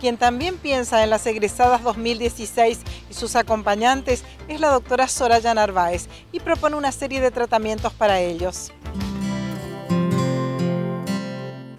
Quien también piensa en las egresadas 2016 y sus acompañantes es la doctora Soraya Narváez y propone una serie de tratamientos para ellos.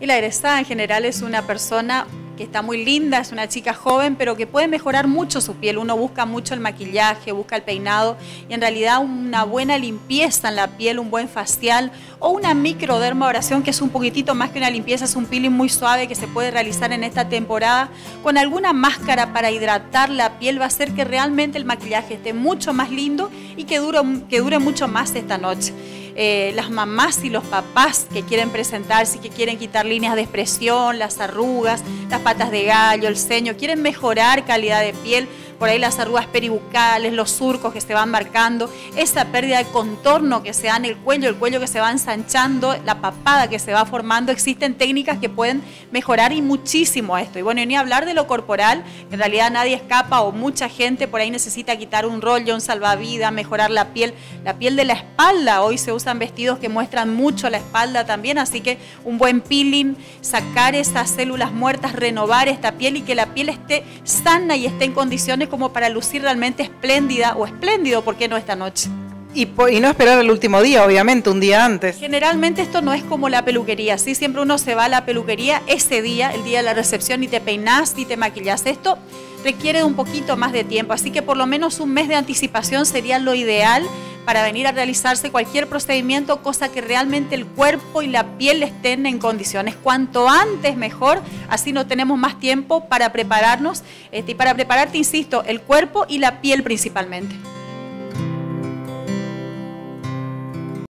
Y la egresada en general es una persona que está muy linda, es una chica joven, pero que puede mejorar mucho su piel. Uno busca mucho el maquillaje, busca el peinado y en realidad una buena limpieza en la piel, un buen facial o una microdermabrasión que es un poquitito más que una limpieza, es un peeling muy suave que se puede realizar en esta temporada con alguna máscara para hidratar la piel va a hacer que realmente el maquillaje esté mucho más lindo y que dure, que dure mucho más esta noche. Eh, las mamás y los papás que quieren presentarse, que quieren quitar líneas de expresión, las arrugas, las patas de gallo, el ceño, quieren mejorar calidad de piel, por ahí las arrugas peribucales, los surcos que se van marcando, esa pérdida de contorno que se da en el cuello, el cuello que se va ensanchando, la papada que se va formando, existen técnicas que pueden mejorar y muchísimo esto. Y bueno, ni hablar de lo corporal, en realidad nadie escapa o mucha gente por ahí necesita quitar un rollo, un salvavidas, mejorar la piel, la piel de la espalda, hoy se usan vestidos que muestran mucho la espalda también, así que un buen peeling, sacar esas células muertas, renovar esta piel y que la piel esté sana y esté en condiciones como para lucir realmente espléndida o espléndido, ¿por qué no esta noche? Y, no esperar el último día, obviamente, un día antes. Generalmente esto no es como la peluquería, ¿sí? Siempre uno se va a la peluquería ese día, el día de la recepción, y te peinas y te maquillas. Esto requiere un poquito más de tiempo, así que por lo menos un mes de anticipación sería lo ideal para venir a realizarse cualquier procedimiento, cosa que realmente el cuerpo y la piel estén en condiciones. Cuanto antes mejor, así no tenemos más tiempo para prepararnos este, y para prepararte, insisto, el cuerpo y la piel principalmente.